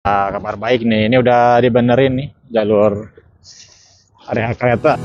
Nah, kabar baik nih, ini udah dibenerin nih jalur area kereta.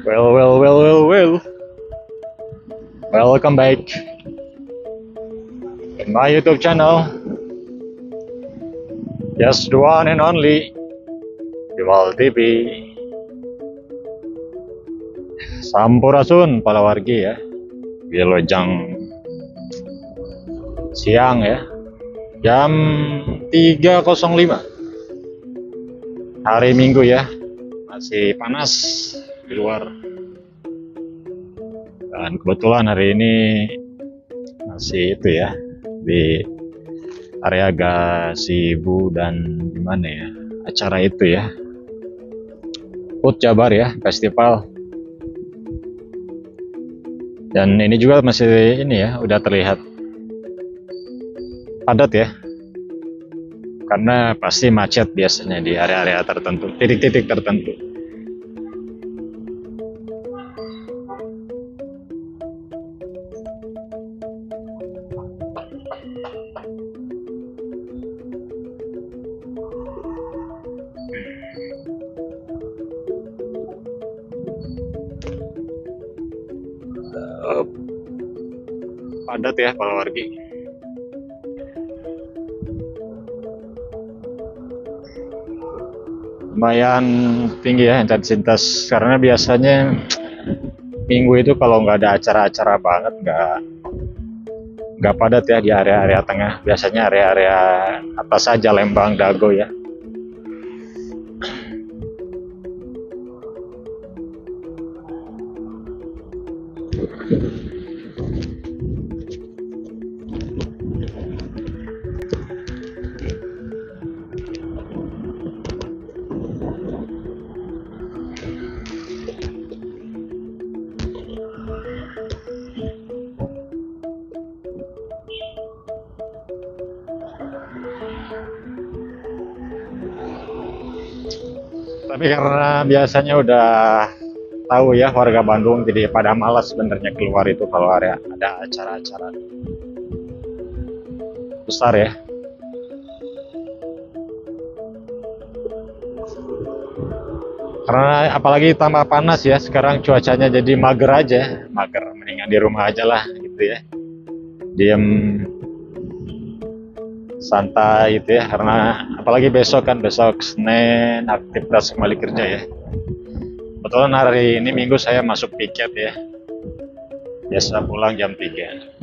Well, well, well, well, well. Welcome back in my YouTube channel. Yes, the one and only Iwal TV. Sampurasun Palawargi ya. Wilojang siang ya. Jam 3.05 Hari Minggu ya. Masih panas di luar. Dan kebetulan hari ini masih itu ya di area gasibu dan gimana ya acara itu ya. Put Jabar ya festival. Dan ini juga masih ini ya udah terlihat padat ya. Karena pasti macet biasanya di area-area tertentu titik-titik tertentu padat ya Palawargi lumayan tinggi ya intensitas karena biasanya minggu itu kalau nggak ada acara-acara banget nggak nggak padat ya di area-area tengah. Biasanya area-area atas saja Lembang Dago ya tapi karena biasanya udah tahu ya warga Bandung jadi pada malas sebenarnya keluar itu kalau area ada acara-acara besar ya. Karena apalagi tambah panas ya sekarang cuacanya jadi mager aja. Mager mendingan di rumah aja lah gitu ya. Diem santai gitu ya karena apalagi besok kan besok Senin aktivitas kembali kerja ya. Kebetulan hari ini minggu saya masuk piket ya. Biasa pulang jam 3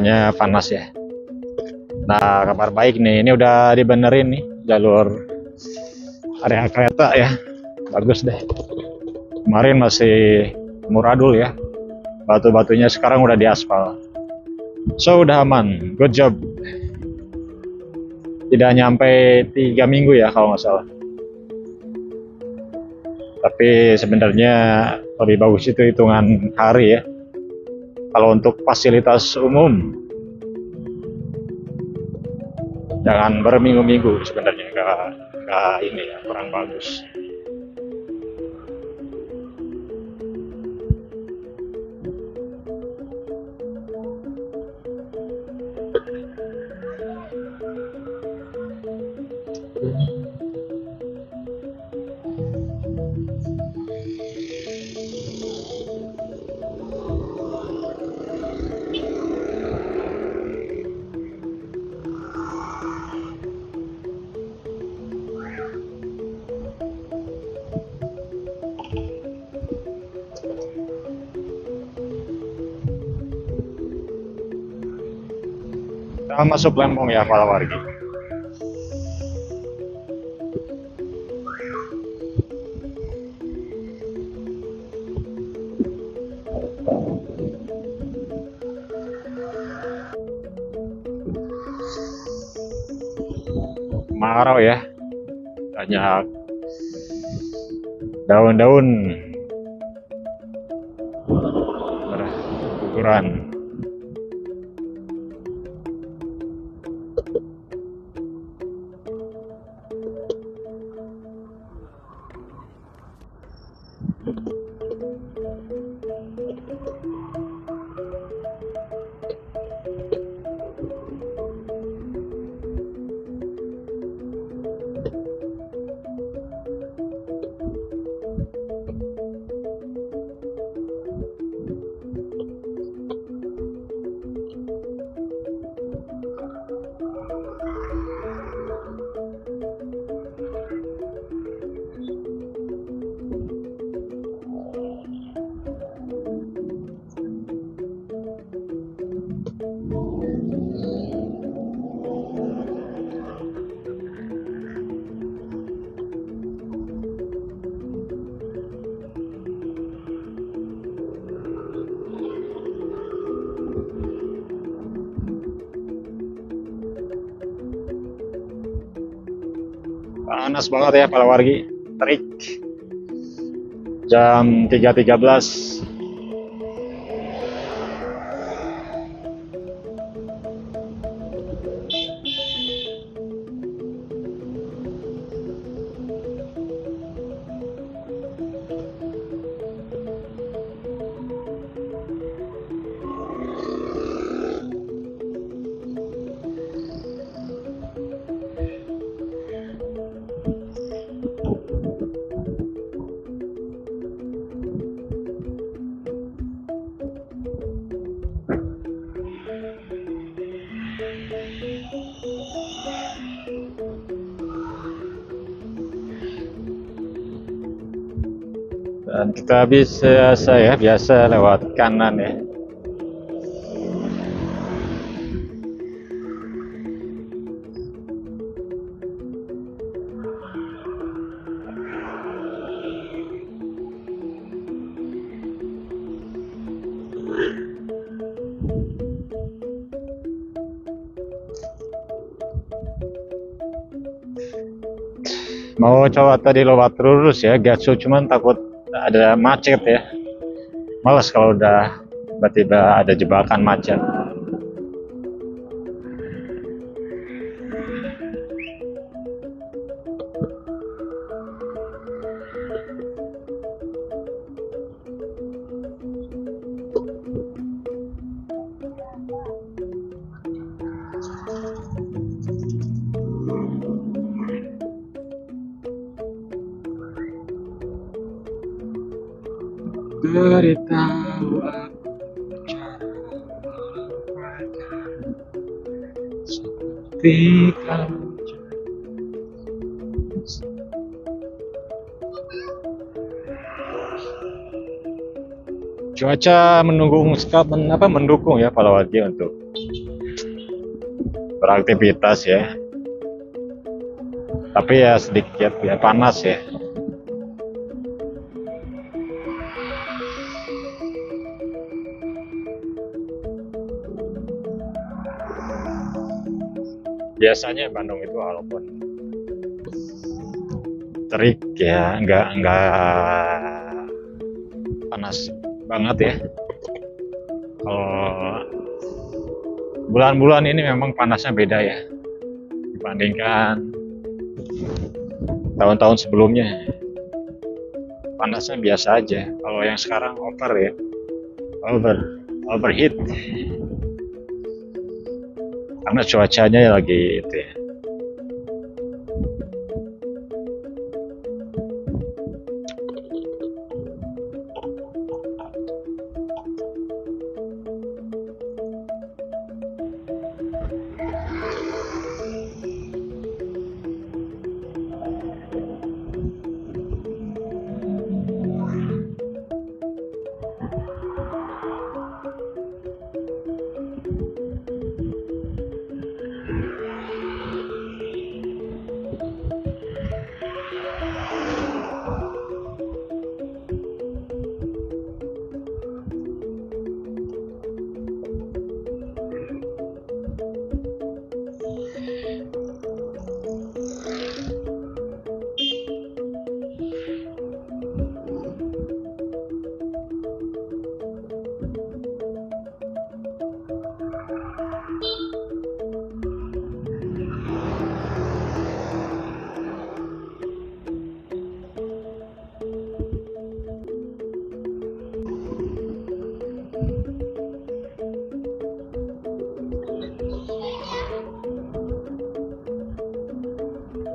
bawahnya panas ya. Nah kabar baik nih. Ini udah dibenerin nih jalur area kereta ya. Bagus deh. Kemarin masih muradul ya. Batu-batunya sekarang udah diaspal. So udah aman. Good job. Tidak nyampe tiga minggu ya kalau nggak salah. Tapi sebenarnya lebih bagus itu hitungan hari ya kalau untuk fasilitas umum jangan berminggu-minggu sebenarnya nggak nggak ini ya kurang bagus masuk Lempong ya para wargi. Marau ya, banyak daun-daun berukuran. -daun. Panas banget ya para wargi terik. Jam 3.13 dan kita bisa saya biasa lewat kanan ya. Mau coba tadi lewat lurus ya Gatsu cuman takut ada macet ya. Males kalau udah tiba-tiba ada jebakan macet beritahu aku cara melupakan seperti kamu. Cuaca mendukung men, apa mendukung ya Palawati untuk beraktivitas ya. Tapi ya sedikit ya panas ya biasanya Bandung itu walaupun terik ya nggak nggak panas banget ya. Kalau bulan-bulan ini memang panasnya beda ya dibandingkan tahun-tahun sebelumnya. Panasnya biasa aja. Kalau yang sekarang over ya over overheat karena cuacanya lagi itu ya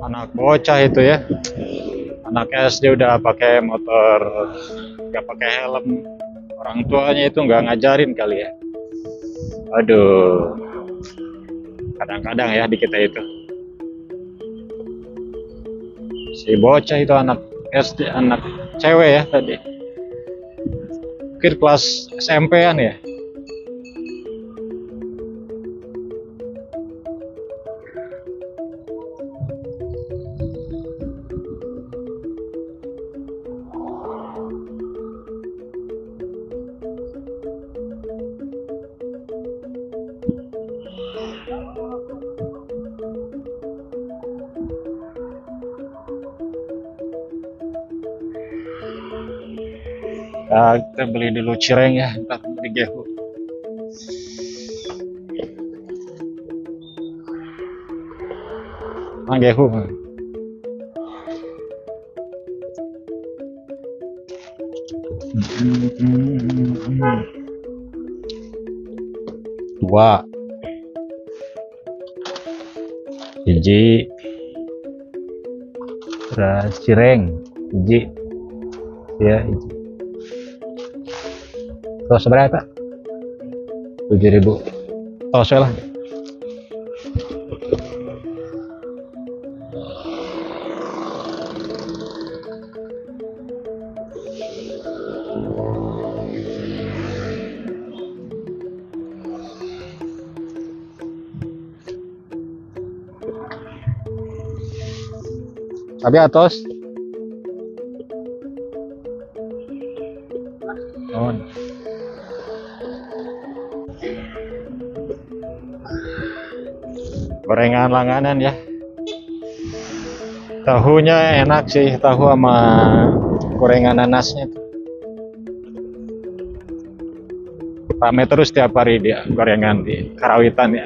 anak bocah itu ya. Anak SD udah pakai motor nggak pakai helm. Orang tuanya itu nggak ngajarin kali ya. Aduh. Kadang-kadang ya di kita itu. Si bocah itu anak SD anak cewek ya tadi. Mungkin kelas SMP-an ya Nah, kita beli dulu cireng ya, entah beli gehu. Ah, gehu. Dua. Hiji. Terus cireng. Hiji. Ya, hiji. Terus berapa? Tujuh ribu. Tos lah. Tapi atos. Gorengan langganan ya. Tahunya enak sih, tahu sama gorengan nanasnya. Rame terus tiap hari dia gorengan di Karawitan ya.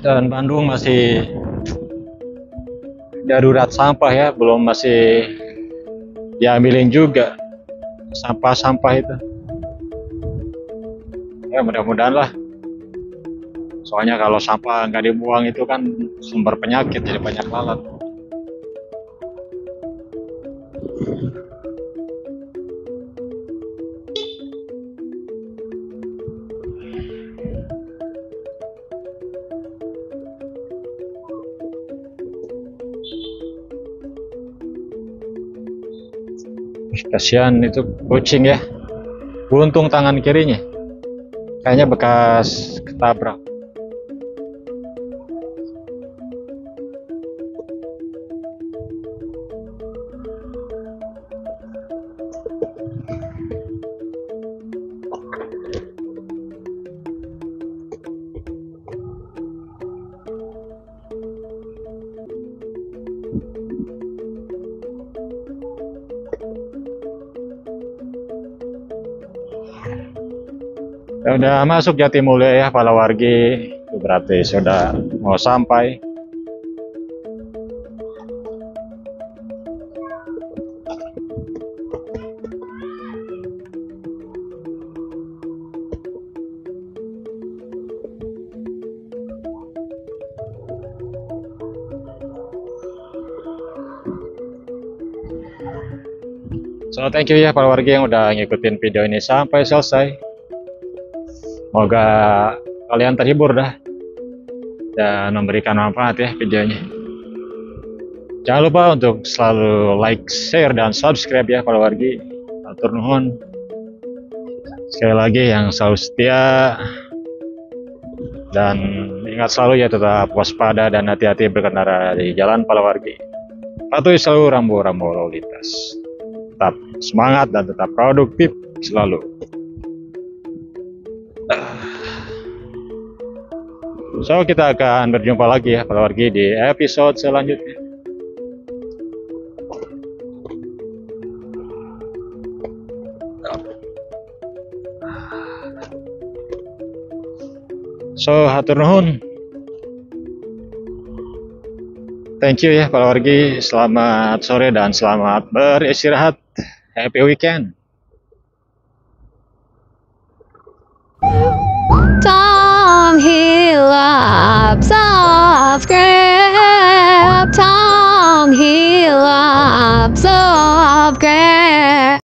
Dan Bandung masih darurat sampah ya, belum masih diambilin juga sampah-sampah itu. Ya mudah-mudahan lah. Soalnya kalau sampah nggak dibuang itu kan sumber penyakit jadi banyak lalat. Kasihan itu kucing ya. Buntung tangan kirinya. Kayaknya bekas ketabrak. Ya, udah masuk Jatimulya ya Palawargi. Itu berarti sudah mau sampai. So thank you ya para warga yang udah ngikutin video ini sampai selesai. Semoga kalian terhibur dah dan memberikan manfaat ya videonya. Jangan lupa untuk selalu like, share, dan subscribe ya para wargi. Atur nuhun. Sekali lagi yang selalu setia dan ingat selalu ya tetap waspada dan hati-hati berkendara di jalan Palawargi. Patuhi selalu rambu-rambu lalu lintas. Tetap semangat dan tetap produktif selalu. So kita akan berjumpa lagi ya para wargi di episode selanjutnya. So hatur nuhun. Thank you ya para wargi. Selamat sore dan selamat beristirahat. Happy weekend. up of grapes, tongue he up, of.